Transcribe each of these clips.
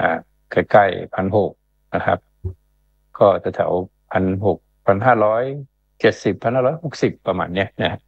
อ่าใกล้ๆพันหกนะครับ ก็จะแถวพันหกพันห้าร้อยเจ็ดสิบพันห้าร้อยหกสิบประมาณเนี้ยนะ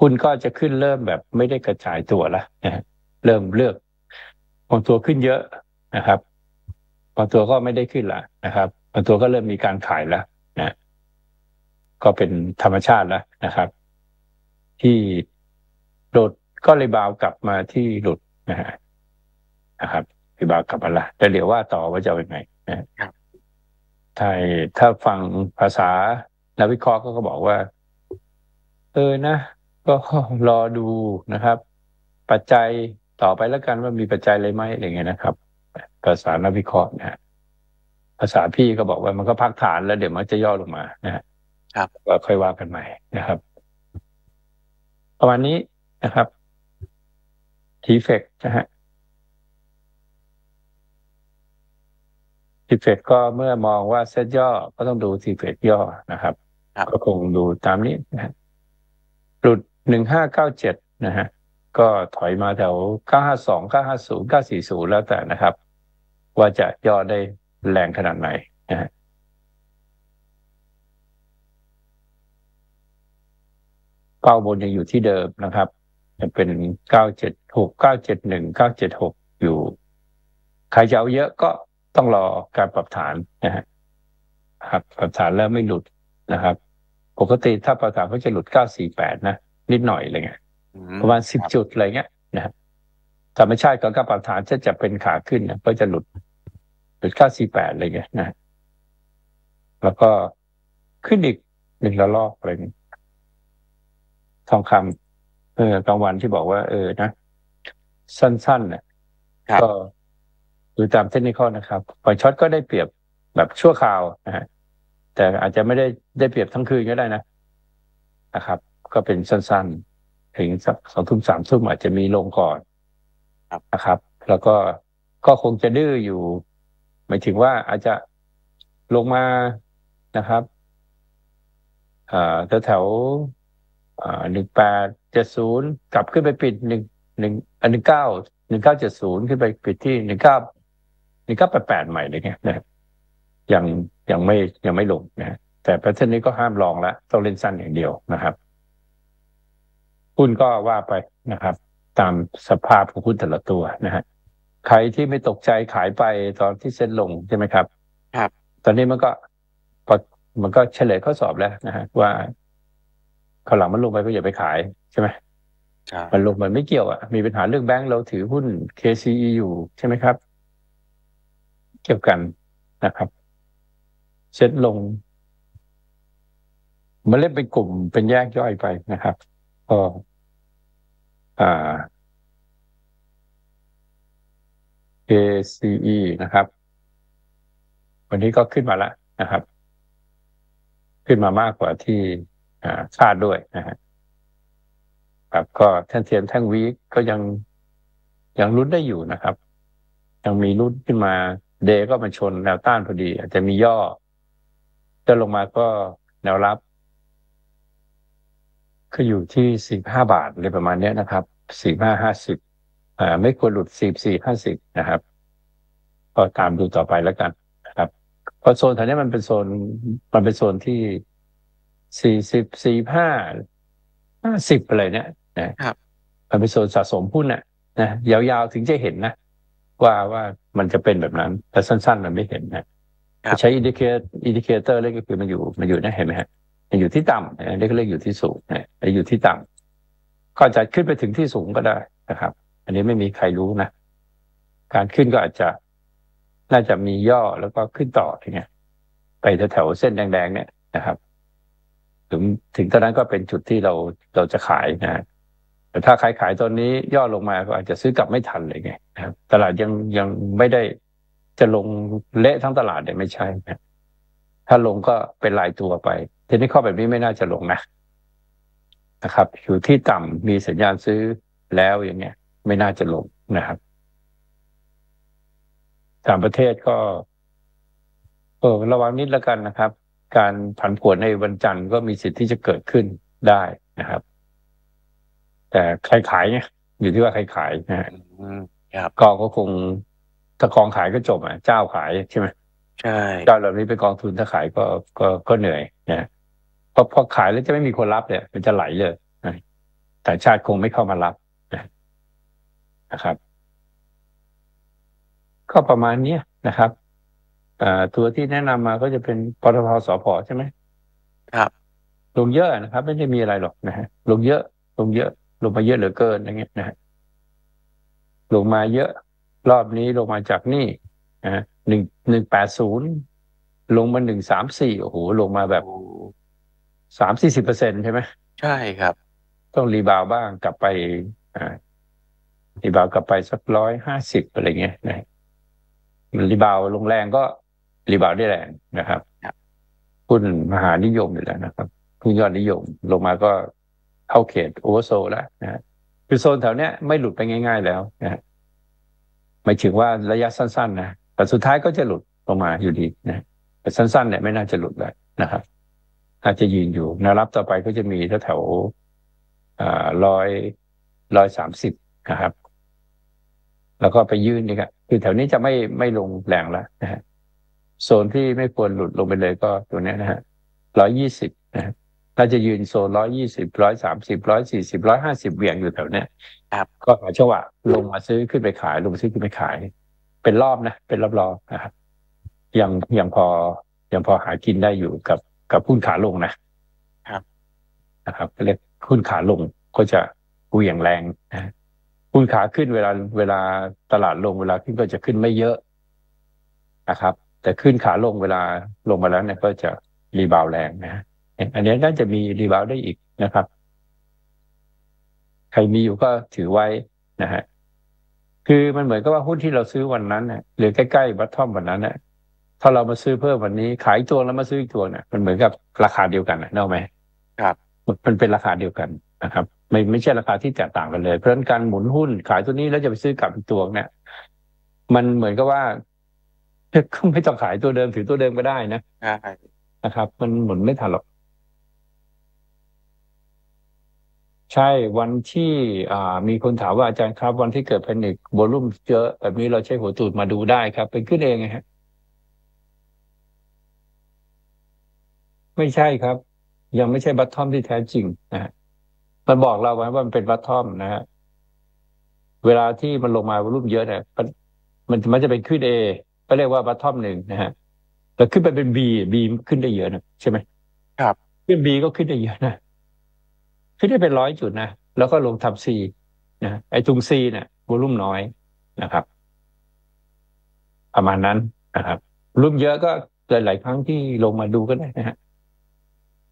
หุ้นก็จะขึ้นเริ่มแบบไม่ได้กระจายตัวล้วนะเริ่มเลือกบางตัวขึ้นเยอะนะครับบางตัวก็ไม่ได้ขึ้นละนะครับบางตัวก็เริ่มมีการขายแล้วนะก็เป็นธรรมชาติแล้วนะครับ ที่หลุดก็เลยบาวกลับมาที่หลุดนะฮะนะครับ รีบาวกลับมาละแต่เดี๋ยวว่าต่อว่าจะเป็นไงนะครับถ้าถ้าฟังภาษานักวิเคราะห์ก็บอกว่า เออนะก็รอดูนะครับ ปัจจัยต่อไปแล้วกันว่ามีปัจจัยอะไรไหมอะไรเงี้ยนะครับ ภาษานักวิเคราะห์นะฮะภาษาพี่ก็บอกว่ามันก็พักฐานแล้วเดี๋ยวมันจะย่อลงมานะฮะครับก็ค่อยว่ากันใหม่นะครับประมาณนี้นะครับทีเฟกนะฮะ ทีเฟกก็เมื่อมองว่าเซตย่อก็ต้องดูทีเฟกย่อนะครับครับ ก็คงดูตามนี้นะฮะหลุดหนึ่งห้าเก้าเจ็ดนะฮะก็ถอยมาแถวเก้าห้าสองเก้าห้าศูนย์เก้าสี่ศูนย์แล้วแต่นะครับ ว่าจะย่อได้แรงขนาดไหนนะฮะเป้าบนยังอยู่ที่เดิมนะครับจะเป็นเก้าเจ็ดหกเก้าเจ็ดหนึ่งเก้าเจ็ดหกอยู่ ใครจะเอาเยอะก็ ต้องรอการปรับฐานนะฮะครับปรับฐานแล้วไม่หลุดนะครับ ปกติถ้าปรับฐานก็จะหลุดเก้าสี่แปดนะ นิดหน่อยอะไรเงี้ยอืประมาณสิบจุดอะไรเงี้ยนะครับธรรมชาติของการปรับฐานจะจะเป็นขาขึ้นนะก็จะหลุดหลุดเก้าสี่แปดอะไรเงี้ยนะแล้วก็ขึ้นอีกหนึ่งระลอกอะไรเงี้ยทองคำเออกลางวันที่บอกว่า เออนะ สั้นๆเนี่ยครับก็ ดูตามเทคนิคนะครับปล่อยช็อตก็ได้เปรียบแบบชั่วคราวนะฮะแต่อาจจะไม่ได้ได้เปรียบทั้งคืนก็ได้นะนะครับ ก็เป็นสั้นๆ ถึงสักสองทุ่มสามทุ่มอาจจะมีลงก่อนครับนะครับ แล้วก็ก็คงจะดื้ออยู่ หมายถึงว่าอาจจะลงมานะครับอ่าแถวแถวๆอ่าหนึ่งแปดเจ็ดศูนย์กลับขึ้นไปปิดหนึ่งหนึ่งอันหนึ่งเก้าหนึ่งเก้าเจ็ดศูนย์ขึ้นไปปิดที่หนึ่งเก้าห นึ่งเก้าแปดแปดใหม่เลยเนี่ยนะครับยังยังไม่ยังไม่ลงนะฮะแต่แพทเทิร์นนี้ก็ห้ามลองแล้วต้องเล่นสั้นอย่างเดียวนะครับหุ้นก็ว่าไปนะครับ ตามสภาพของหุ้นแต่ละตัวนะฮะใครที่ไม่ตกใจขายไปตอนที่เซ็นลงใช่ไหมครับ ครับ ตอนนี้มันก็พอมันก็เฉลยข้อสอบแล้วนะฮะว่าข้างหลังมันลงไปก็อย่าไปขายใช่ไหมใช่มันลงมันไม่เกี่ยวอะมีปัญหาเรื่องแบงก์เราถือหุ้น KCE อยู่ใช่ไหมครับ เกี่ยวกันนะครับเซ็ตลงมันเล่นเป็นกลุ่มเป็นแยกย่อยไปนะครับ ก็อ่า KCE นะครับ วันนี้ก็ขึ้นมาแล้วนะครับ ขึ้นมามากกว่าที่คาดด้วยนะฮะครับก็แท่นเทียนแท่งวีก็ยังยังลุ้นได้อยู่นะครับ ยังมีลุ้นขึ้นมา เดย์ก็มาชนแนวต้านพอดี อาจจะมีย่อจะลงมาก็แนวรับก็อยู่ที่สี่ห้าบาทอะไรประมาณเนี้ยนะครับสี่ห้าห้าสิบอ่าไม่ควรหลุดสี่สี่ห้าสิบนะครับ ก็ตามดูต่อไปแล้วกันนะครับเพราะโซนแถวนี้มันเป็นโซนมันเป็นโซนที่สี่สิบสี่ห้าห้าสิบอะไรเนี่ยนะครับมันเป็นโซนสะสมหุ้นน่ะนะยาวๆถึงจะเห็นนะ ว่าว่ามันจะเป็นแบบนั้น แต่สั้น ๆ มันไม่เห็นนะครับใช้ indicate indicator เลยก็คือมันอยู่มันอยู่นะเห็นไหมฮะมันอยู่ที่ต่ำนะเรียกเรียกอยู่ที่สูงนะแต่อยู่ที่ต่ำก็อาจจะขึ้นไปถึงที่สูงก็ได้นะครับ อันนี้ไม่มีใครรู้นะการขึ้นก็อาจจะน่าจะมีย่อแล้วก็ขึ้นต่อทีเนี้ยไปแถวๆเส้นแดงๆเนี่ยนะครับ ถึงถึงตอนนั้นก็เป็นจุดที่เราเราจะขายนะ แต่ถ้าใครขายตอนนี้ย่อลงมาก็อาจจะซื้อกลับไม่ทันเลยไงนะครับ ตลาดยังยังไม่ได้จะลงเละทั้งตลาดเนี่ยไม่ใช่นะถ้าลงก็เป็นรายตัวไป ทีนี้ข้อแบบนี้ไม่น่าจะลงนะนะครับ อยู่ที่ต่ำมีสัญญาณซื้อแล้วอย่างเงี้ย ไม่น่าจะลงนะครับต่างประเทศก็เออระวังนิดล้วกันนะครับ การผันผวนในวันจันทร์ก็มีสิทธิ์ที่จะเกิดขึ้นได้นะครับ แต่ใครขายเนี่ยอยู่ที่ว่าใครขายนะฮะอืมครับก็ก็คงถ้ากองขายก็จบอะเจ้าขายใช่ไหมใช่เจ้าเหล่านี้เป็นกองทุนถ้าขายก็ก็ก็เหนื่อยนะพอพอขายแล้วจะไม่มีคนรับเนี่ย มันจะไหลเลยนะแต่ชาติคงไม่เข้ามารับนะนะครับ ก็ประมาณเนี้ยนะครับอ่าตัวที่แนะนำมาก็จะเป็นปตทสพใช่ไหมครับ ลงเยอะนะครับ ไม่ได้มีอะไรหรอกนะฮะลงเยอะ ลงเยอะ ลงมาเยอะเหลือเกินอย่างเงี้ยนะฮะลงมาเยอะรอบนี้ลงมาจากนี่นะฮะหนึ่งหนึ่งแปดศูนย์ลงมาหนึ่งสามสี่โอ้โหลงมาแบบโอ้สามสี่สิบเปอร์เซ็นใช่ไหมใช่ครับ ต้อง rebound บ้างกลับไปอ่า rebound กลับไปสักร้อยห้าสิบอะไรเงี้ยนะมัน rebound ลงแรงก็ rebound ได้แรงนะครับครับหุ้นมหานิยมอยู่แล้วนะครับหุ้นยอดนิยมลงมาก็ เข้าเขต oversold แล้วนะฮะคือโซนแถวเนี้ยไม่หลุดไปง่าย ๆ แล้วนะหมายถึงว่าระยะสั้น ๆ นะแต่สุดท้ายก็จะหลุดลงมาอยู่ดีนะแต่สั้นๆเนี่ยไม่น่าจะหลุดเลยนะครับอาจจะยืนอยู่แนวรับต่อไปก็จะมีแถวอ่าร้อยร้อยสามสิบนะครับ แล้วก็ไปยืนนี่ครับคือแถวนี้จะไม่ไม่ลงแรงแล้วนะฮะโซนที่ไม่ควรหลุดลงไปเลยก็ตัวนี้นะฮะร้อยยี่สิบนะฮะ น่าจะยืนโซนร้อยยี่สิบร้อยสามสิบร้อยสี่สิบร้อยห้าสิบเหวี่ยงอยู่แถวเนี้ยครับก็หาจังหวะลงมาซื้อขึ้นไปขาย ลงมาซื้อขึ้นไปขาย เป็นรอบนะ เป็นรอบๆนะครับยังยังพอยังพอหากินได้อยู่กับกับหุ้นขาลงนะครับนะครับเรียกหุ้นขาลงก็จะเหวี่ยงแรงนะหุ้นขาขึ้นเวลาเวลาตลาดลงเวลาขึ้นก็จะขึ้นไม่เยอะนะครับ แต่ขึ้นขาลงเวลาลงมาแล้วเนี่ยก็จะ rebound แรงนะฮะ อันนี้น่าจะมี rebound ได้อีกนะครับ ใครมีอยู่ก็ถือไว้นะฮะคือมันเหมือนกับว่าหุ้นที่เราซื้อวันนั้นเนี่ยหรือใกล้ๆบัตทอมวันนั้นเนี่ยถ้าเรามาซื้อเพิ่มวันนี้ ขายตัวแล้วมาซื้ออีกตัวเนี่ยมันเหมือนกับราคาเดียวกันนะเนกอะไหมครับ มันเป็นราคาเดียวกันนะครับ ไม่ไม่ใช่ราคาที่แตกต่างกันเลย เพราะฉะนั้นการหมุนหุ้นขายตัวนี้แล้วจะไปซื้อกลับอีกตัวเนี่ยมันเหมือนกับว่าก็ไม่ต้องขายตัวเดิมถือตัวเดิมก็ได้นะใช่นะครับ มันหมุนไม่ทันหรอก ใช่วันที่อ่ามีคนถามว่าอาจารย์ครับ วันที่เกิดแพนิคโวลุ่มเยอะแบบนี้เราใช้หัวตูดมาดูได้ครับ เป็นขึ้นเองไงฮะไม่ใช่ครับ ยังไม่ใช่บัตทอมที่แท้จริงนะฮะมันบอกเราไว้ว่ามันเป็นบัตทอมนะฮะเวลาที่มันลงมาวอลุ่มเยอะเนี่ยมันมันมันจะเป็นขึ้นเอก็เรียกว่าบัตทอมหนึ่งนะฮะแล้วขึ้นไปเป็นบีบีขึ้นได้เยอะนะใช่ไหมครับขึ้นบีก็ขึ้นได้เยอะนะ ขึ้นได้เป็นร้อยจุดนะ แล้วก็ลงทับซีนะไอ้ตรงซีเนี่ยวอลุ่มน้อยนะครับ ประมาณนั้นนะครับวอลุ่มเยอะก็หลายๆครั้งที่ลงมาดูก็ได้นะฮะ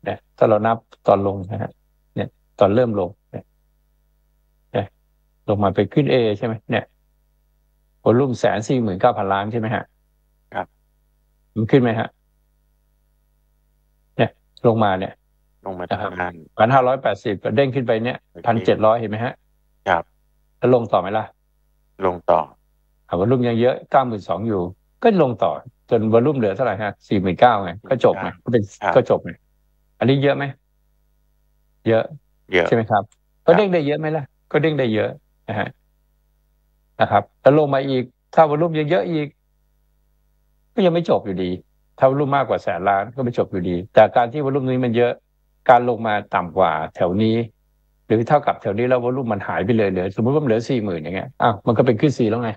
เนี่ยถ้าเรานับตอนลงนะฮะเนี่ย ตอนเริ่มลงเนี่ยเนี่ยลงมาไปขึ้นเอใช่ไหมเนี่ยวอลุ่มแสนสี่หมื่นเก้าพันล้านใช่ไหมฮะครับ มันขึ้นไหมฮะเนี่ย ลงมาเนี่ย ลงมานะครับทำงานพันห้าร้อยแปดสิบเด้งขึ้นไปเนี่ยโอพันเคเจ็ดร้อยเห็นไหมฮะ ครับ แล้วลงต่อไหมล่ะ ลงต่อถามวอลุ่มยังเยอะเก้าหมื่นสองอยู่ ก็ลงต่อ จนวอลุ่มเหลือเท่าไหร่ฮะสี่หมื่นเก้าไงก็จบไงก็เป็นครับก็จบไงอันนี้เยอะไหมเยอะ เยอะใช่ไหมครับ ก็เด้งได้เยอะไหมล่ะ ก็เด้งได้เยอะนะฮะนะครับ แล้วลงมาอีกถ้าวอลุ่มยังเยอะอีก ก็ยังไม่จบอยู่ดีถ้าวอลุ่มมากกว่าแสนล้านก็ไม่จบอยู่ดี แต่การที่วอลุ่มนี้มันเยอะ การลงมาต่ำกว่าแถวนี้ หรือเท่ากับแถวนี้แล้ววอลุ่มมันหายไปเลยเหลือสมมติว่ามันเหลือสี่หมื่นอย่างเงี้ยอ้าวมันก็เป็นขึ้นสี่แล้วไง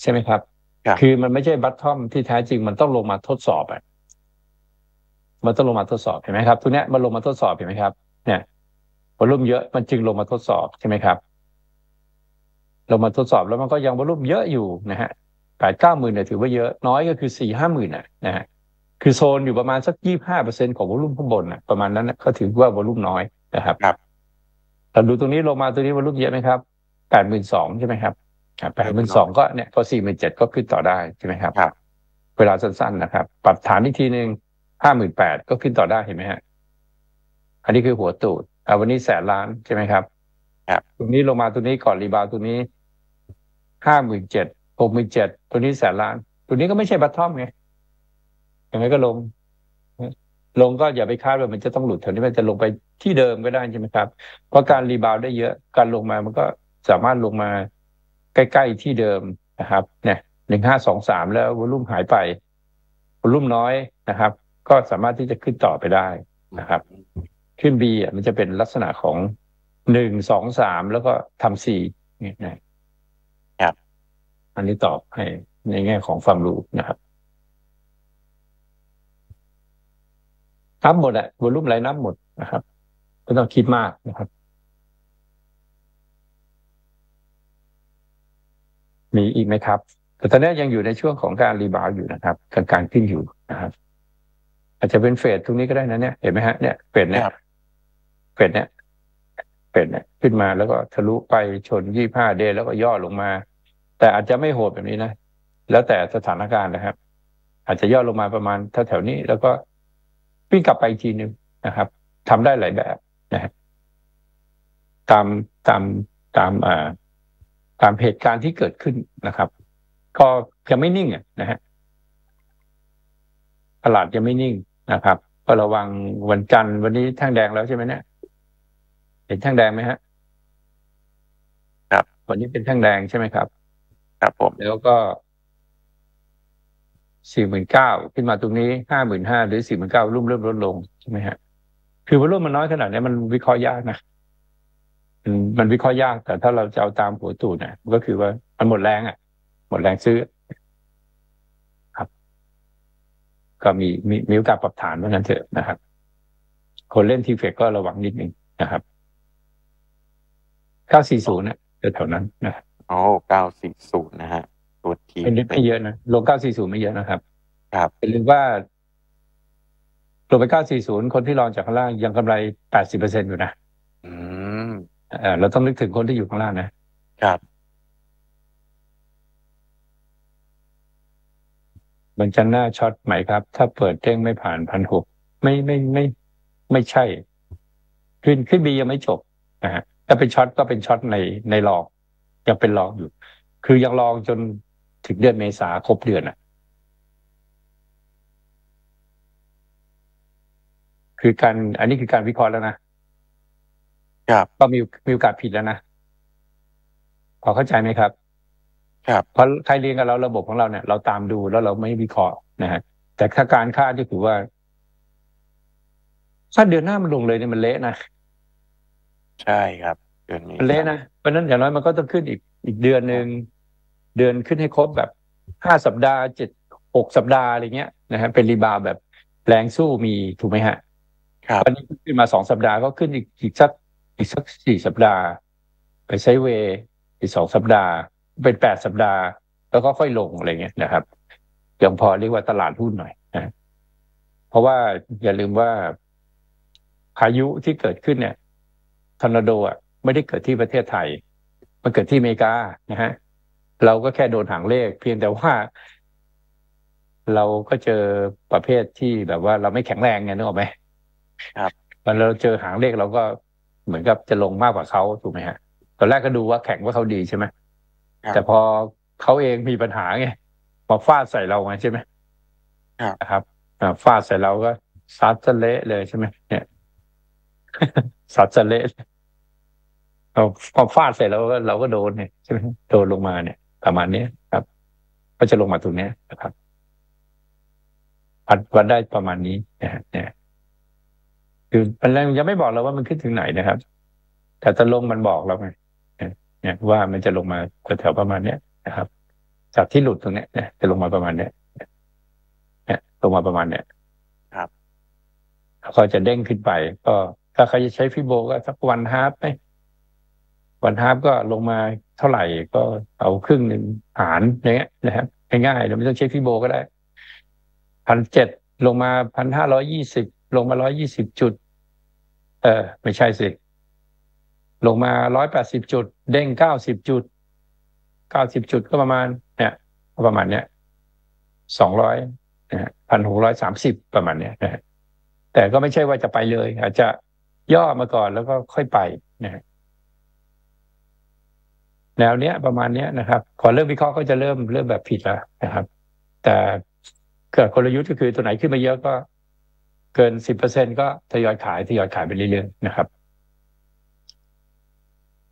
ใช่ไหมครับครับ คือมันไม่ใช่บัตทอมที่แท้จริงมันต้องลงมาทดสอบอะมันต้องลงมาทดสอบเห็นไหมครับตัวเนี้ยมันลงมาทดสอบเห็นไหมครับ เนี่ยวอลุ่มเยอะมันจึงลงมาทดสอบใช่ไหมครับลงมาทดสอบแล้วมันก็ยังวอลุ่มเยอะอยู่นะฮะแปดเก้าหมื่นเนี่ยถือว่าเยอะน้อยก็คือสี่ห้าหมื่นน่ะนะฮะ คือโซนอยู่ประมาณสักยี่ห้าเปอร์เซ็นของวอลุ่มข้างบนน่ะประมาณนั้นนะก็ถือว่าวอลุ่มน้อยนะครับครับเราดูตรงนี้ลงมาตัวนี้วอลุ่มเยอะไหมครับแปดหมื่นสองใช่ไหมครับแปดหมื่นสองก็เนี่ยพอสี่หมื่นเจ็ดก็ขึ้นต่อได้ใช่ไหมครับครับ เวลาสั้นๆนะครับ ปรับฐานอีกทีหนึ่งห้าหมื่นแปดก็ขึ้นต่อได้เห็นไหมฮะอันนี้คือหัวตูดอ่าวันนี้แสนล้านใช่ไหมครับครับตรงนี้ลงมาตัวนี้ก่อน rebound ตัวนี้ห้าหมื่นเจ็ดหกหมื่นเจ็ดตัวนี้แสนล้านตัวนี้ก็ไม่ใช่ bottom ไง อย่างไรก็ลง ลงก็อย่าไปคาดว่ามันจะต้องหลุดแถวนี้มันจะลงไปที่เดิมก็ได้ใช่ไหมครับ เพราะการ rebound ได้เยอะการลงมามันก็สามารถลงมาใกล้ๆที่เดิมนะครับเนี่ยหนึ่งห้าสองสามแล้ววอลุ่มหายไปวอลุ่มน้อยนะครับ ก็สามารถที่จะขึ้นต่อไปได้นะครับ ขึ้น B อะมันจะเป็นลักษณะของหนึ่งสองสามแล้วก็ทำ C เนี่ยนะครับ อันนี้ตอบให้ในแง่ของความรู้นะครับ นับหมดอะวอลุ่มไรนับหมดนะครับไม่ต้องคิดมากนะครับ มีอีกไหมครับ แต่ตอนนี้ยังอยู่ในช่วงของการ rebound อยู่นะครับกลางๆขึ้นอยู่นะครับ อาจจะเป็น phase ตรงนี้ก็ได้นะเนี่ยเห็นไหมฮะเนี่ย phase เนี่ยครับ phase เนี่ย phase เนี่ยขึ้นมาแล้วก็ทะลุไปชนยี่ห้า day แล้วก็ย่อลงมา แต่อาจจะไม่โหดแบบนี้นะ แล้วแต่สถานการณ์นะครับ อาจจะย่อลงมาประมาณแถวๆนี้แล้วก็ วิ่งกลับไปอีกทีหนึ่งนะครับทำได้หลายแบบนะฮะตามตามตามอ่าตามเหตุการณ์ที่เกิดขึ้นนะครับ ก็ยังไม่นิ่งอะนะฮะตลาดยังไม่นิ่งนะครับ ก็ระวังวันจันทร์วันนี้แท่งแดงแล้วใช่ไหมเนี่ยเห็นแท่งแดงไหมฮะครับ วันนี้เป็นแท่งแดงใช่ไหมครับ ครับผมแล้วก็ สี่หมื่นเก้าขึ้นมาตรงนี้ห้าหมื่นห้าหรือสี่หมื่นเก้ารุ่มเริ่มลดลงใช่ไหมฮะคือวอลุ่มมันน้อยขนาดนี้มันวิเคราะห์ยากนะมันวิเคราะห์ยากแต่ถ้าเราจะเอาตามหัวตูดนะก็คือว่ามันหมดแรงอะ หมดแรงซื้อ ครับ ก็มีมีมีโอกาสปรับฐานเหมือนกันเถอะนะครับ คนเล่นทีเฟกก็ระวังนิดนึงนะครับเก้าสี่ศูนย์นะแถวๆนั้นนะครับโอ้เก้าสี่ศูนย์นะฮะ ตัวทีไม่ไม่เยอะนะลงเก้าสี่ศูนย์ไม่เยอะนะครับ ครับอย่าลืมว่าลงไปเก้าสี่ศูนย์คนที่ long จากข้างล่างยังกำไรแปดสิบเปอร์เซ็นอยู่นะอืมเออเราต้องนึกถึงคนที่อยู่ข้างล่างนะ ครับมันจะน่า short ไหมครับ ถ้าเปิดเด้งไม่ผ่านพันหกไม่ไม่ไม่ไม่ใช่ ขึ้นขึ้น B ยังไม่จบนะฮะถ้าเป็น short ก็เป็น short ในใน long ยังเป็น long อยู่ คือยังรองจน ถึงเดือนเมษาครบเดือนอะ คือการอันนี้คือการวิเคราะห์แล้วนะครับก็มีมีโอกาสผิดแล้วนะพอเข้าใจไหมครับ ครับเพราะใครเรียนกับเราระบบของเราเนี่ยเราตามดูแล้วเราไม่วิเคราะห์นะฮะแต่ถ้าการคาดก็คือว่าถ้าเดือนหน้ามันลงเลยเนี่ยมันเละนะใช่ครับ เดือนนี้มันเละนะเพราะฉะนั้นอย่างน้อยมันก็ต้องขึ้นอีกอีกเดือนหนึ่ง เดือนขึ้นให้ครบแบบห้าสัปดาห์เจ็ดหกสัปดาห์อะไรเงี้ยนะฮะเป็น rebound แบบแรงสู้มีถูกไหมฮะครับวันนี้ขึ้นมาสองสัปดาห์ก็ขึ้นอีกอีกสักอีกสักสี่สัปดาห์ ไป sideway อีกสองสัปดาห์ เป็นแปดสัปดาห์ แล้วก็ค่อยลงอะไรเงี้ยนะครับยังพอเรียกว่าตลาดหุ้นหน่อยนะเพราะว่าอย่าลืมว่าพายุที่เกิดขึ้นเนี่ยทอร์นาโดอะไม่ได้เกิดที่ประเทศไทย มันเกิดที่อเมริกานะฮะ เราก็แค่โดนหางเลข เพียงแต่ว่า เราก็เจอประเภทที่แบบว่าเราไม่แข็งแรงไงนึกออกไหมครับมันเราเจอหางเลขเราก็เหมือนกับจะลงมากกว่าเขาถูกไหมฮะตอนแรกก็ดูว่าแข็งว่าเขาดีใช่ไหมครับแต่พอเขาเองมีปัญหาไงมาฟาดใส่เราไงใช่ไหมครับนะครับอ่าฟาดใส่เราก็ซัดจะเละเลยใช่ไหมเนี่ยซัดจะเละเลยเอาพอฟาดใส่เราก็เราก็โดนเนี่ยใช่ไหมโดนลงมาเนี่ย ประมาณเนี้ยครับ ก็จะลงมาตรงเนี้ยนะครับวัดวัดได้ประมาณนี้นะฮะเนี่ยคือมันยังไม่บอกเราว่ามันขึ้นถึงไหนนะครับ แต่ตะลงมันบอกเราไงเนี่ยเนี่ยว่ามันจะลงมาแถวๆประมาณเนี้ยนะครับ จากที่หลุดตรงเนี้ยเนี่ยจะลงมาประมาณเนี้ยเนี่ยลงมาประมาณเนี้ยครับแล้วก็จะเด้งขึ้นไป ก็ถ้าใครจะใช้ Fibo ก็สัก one half ไหม one half ก็ลงมาเท่าไหร่ก็เอาครึ่งหนึ่งหารอย่างเงี้ยนะครับง่ายๆเราไม่ต้องใช้ Fibo ก็ได้พันเจ็ดลงมาพันห้าร้อยยี่สิบลงมาร้อยยี่สิบจุด เออ ไม่ใช่สิ ลงมาร้อยแปดสิบจุด เด้งเก้าสิบจุดเก้าสิบจุดก็ประมาณ เนี่ยประมาณเนี้ยสองร้อยนะฮะพันหกร้อยสามสิบประมาณเนี้ยนะแต่ก็ไม่ใช่ว่าจะไปเลย อาจจะย่อมาก่อนแล้วก็ค่อยไปนะฮะ แนวเนี้ยประมาณเนี้ยนะครับ พอเริ่มวิเคราะห์ก็จะเริ่มเริ่มแบบผิดแล้วนะครับ แต่เกิดกลยุทธ์ก็คือตัวไหนขึ้นมาเยอะก็ เกินสิบเปอร์เซ็นก็ทยอยขายทยอยขายไปเรื่อยๆนะครับ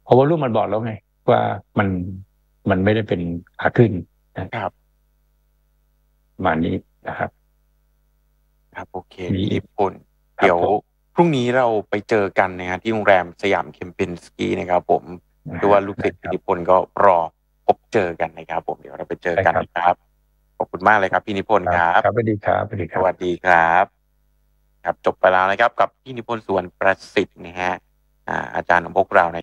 เพราะว่ารุ่มมันบอกแล้วไง ว่ามันมันไม่ได้เป็นขาขึ้นนะครับประมาณนี้นะครับ ครับโอเคมีพี่นิพนธ์ครับเดี๋ยวผมพรุ่งนี้เราไปเจอกันนะฮะที่โรงแรมสยามเคมปินสกีนะครับผม คือว่าลูกศิษย์ได้พี่ครับนิพนธ์ก็รอพบเจอกันนะครับ ผมเดี๋ยวเราไปเจอกันได้ครับนะครับขอบคุณมากเลยครับพี่นิพนธ์ครับครับสวัสดีครับสวัสดีคสรับวัสดีครับ ครับจบไปแล้วนะครับ กับพี่นิพนธ์สวนประสิทธิ์นะฮะอ่าอาจารย์ของพวกเราใน